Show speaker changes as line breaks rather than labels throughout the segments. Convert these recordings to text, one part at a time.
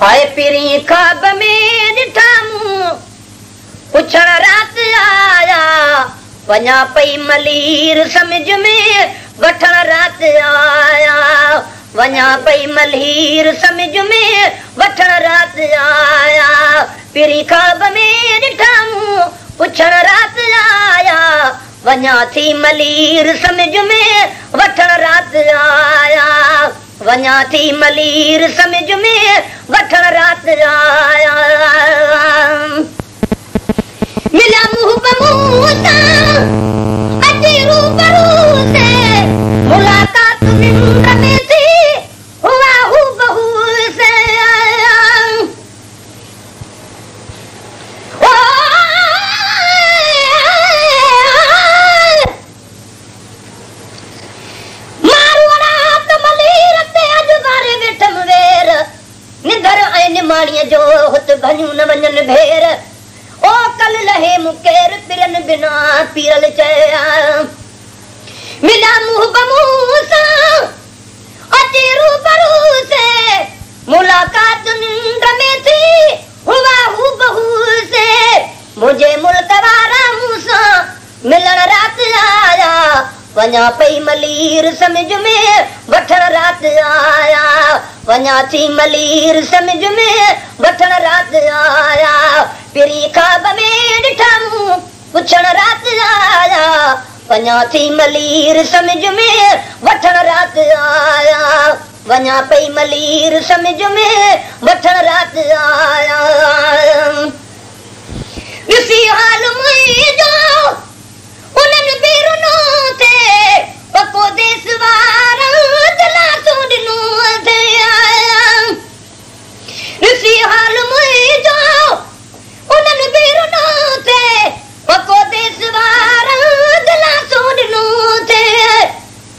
Hi پري کاب ۾ ڏٺا مون پڇڻ رات آيا وڃان پئي ملير سمجهه ۾. وٺڻ رات آيا وڃان پئي ملير سمجهه ۾. وٺڻ رات آيا پري کاب ۾ ڏٺا مون پڇڻ رات آيا وڃان ٿي ملير سمجهه ۾. وٺڻ رات آيا वञा थी मलीर समझ में वठण राति निमाणीअ जो हुत भञूं न वञनि भेर। ओ कल लहे मुकेर पिरन बिना पीरल चया। मिला मुँह बमूह सां अची रूबरू से मुलाकात निंड में थी हुआ हु बहू से। मुझे मुल्क وڃان پئي ملير سمجهه ۾ وٺڻ رات آيا. وڃان ٿي ملير سمجهه ۾ وٺڻ رات آيا. پري کاب ۾ ڏٺا مون پڇڻ رات آيا. وڃان ٿي ملير سمجهه ۾ وٺڻ رات آيا. وڃان پئي ملير سمجهه ۾ وٺڻ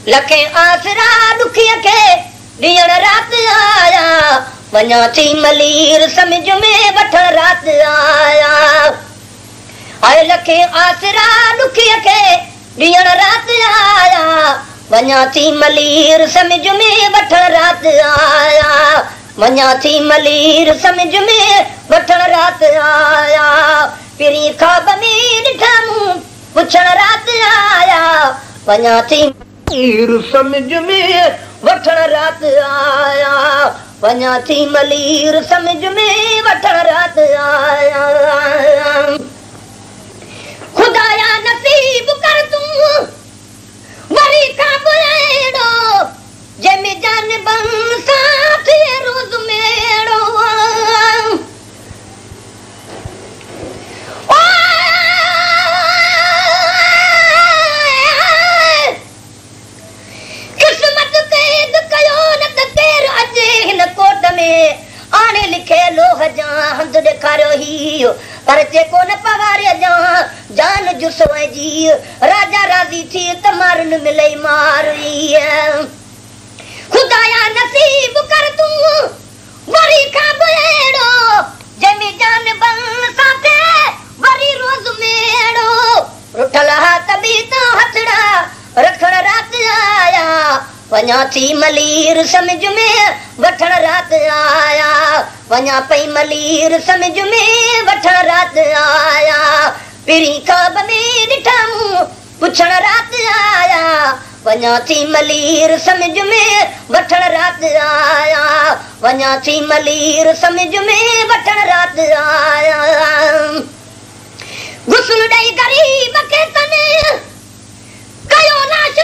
لکي آسرا ڏکيءَ کي ڏينهڻ رات آيا. وڃان ٿي ملير سمجهه ۾ وٺڻ رات آيا. آئي لکي آسرا ڏکيءَ کي ڏينهڻ رات آيا. وڃان ٿي ملير سمجهه ۾ وٺڻ رات آيا. وڃان ٿي ملير سمجهه ۾ وٺڻ رات آيا. پري کاب ۾ ڏٺا مون پڇڻ رات آيا. وڃان ٿي मलीर समझ में वठण राति आया। वञा थी मलीर समझ में वठण राति आया। खुदाया नसीब कर तूं वरी खां बुएड़ो जंहिंमें जान बन هي پر جيڪو نه پواري جا جان جس جي راجا راضي ٿي ته مارن ملي ماري کدايا نصيب ڪر تون وري کان بئيڙو جنهن ۾ جان بن ساٿي وري روز ميڙو رٺل هاٿ به ته هٿڙا رکڻ رات آيا وڃان ٿي ملير سمجهه ۾ وٺڻ رات آيا وڃان پئي ملير سمجهه ۾ وٺڻ رات آيا. پري کاب ۾ ڏٺا مون پڇڻ رات آيا. وڃان ٿي ملير سمجهه ۾ وٺڻ رات آيا. وڃان ٿي ملير سمجهه ۾ وٺڻ رات آيا. گسل ڏيئي غريب کي ڪيو ناش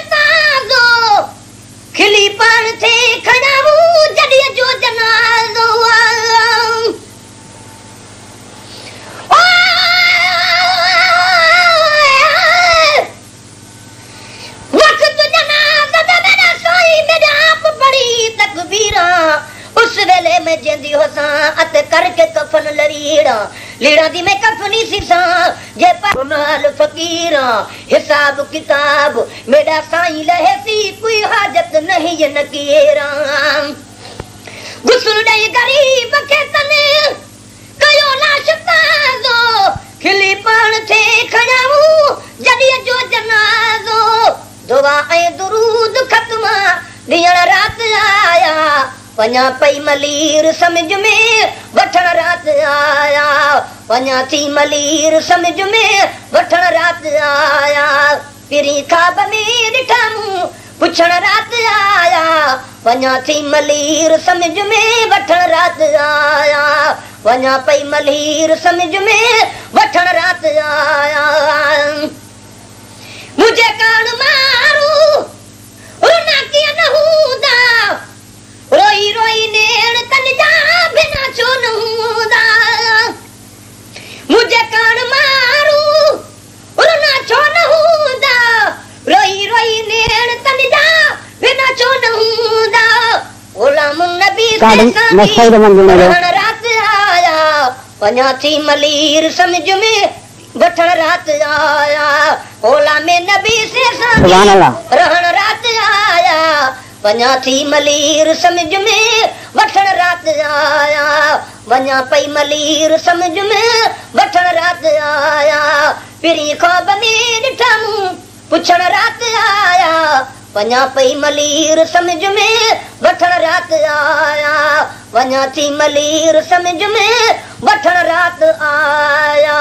लीड़ा दी मैं कफनी सिसा जे पाल फकीरा हिसाब किताब मेरा साईं लहेसी कोई हाजत नहीं ये नकीरा गुसल ॾेई गरीब खे وڃان پئي ملير سمجهه ۾ وٺڻ رات آيا. وڃان ٿي ملير سمجهه ۾ وٺڻ رات آيا. پري کاب ۾ ڏٺا مون پڇڻ رات آيا. وڃان ٿي ملير سمجهه ۾ وٺڻ رات آيا. وڃان پئي ملير سمجهه ۾ وٺڻ رات آيا मस्तई रमंदी न रे। रहण राति आया वञा थी मलीर सम्झ में वठण राति आया ओला में नबी से सुभान अल्लाह रहण राति आया वञा थी मलीर सम्झ में वठण राति आया वञा पई मलीर सम्झ में वठण राति आया पिरी ख़्वाब में ॾिठा मूं पुछण राति आया वञा पई मलीर सम्झ में वठण राति आया। वञा थी मलीर सम्झ में वठण राति आया